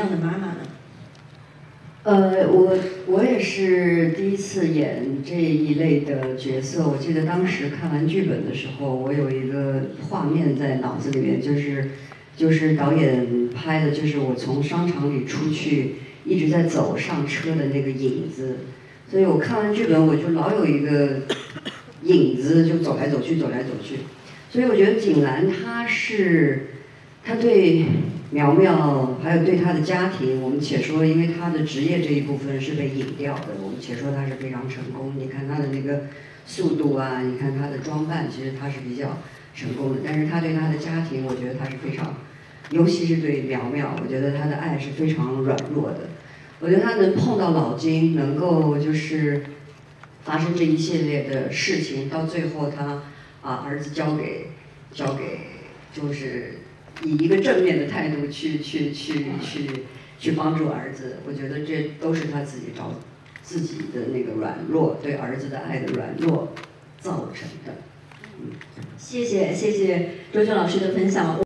样的妈妈呢？呃，我我也是第一次演这一类的角色。我记得当时看完剧本的时候，我有一个画面在脑子里面，就是就是导演拍的，就是我从商场里出去，一直在走上车的那个影子。所以我看完剧本，我就老有一个影子，就走来走去，走来走去。所以我觉得景兰她是，她对。苗苗，还有对他的家庭，我们且说，因为他的职业这一部分是被隐掉的，我们且说他是非常成功。你看他的那个速度啊，你看他的装扮，其实他是比较成功的。但是他对他的家庭，我觉得他是非常，尤其是对苗苗，我觉得他的爱是非常软弱的。我觉得他能碰到老金，能够就是发生这一系列的事情，到最后他啊儿子交给交给就是。以一个正面的态度去去去去去帮助儿子，我觉得这都是他自己找自己的那个软弱，对儿子的爱的软弱造成的。嗯，谢谢谢谢周军老师的分享。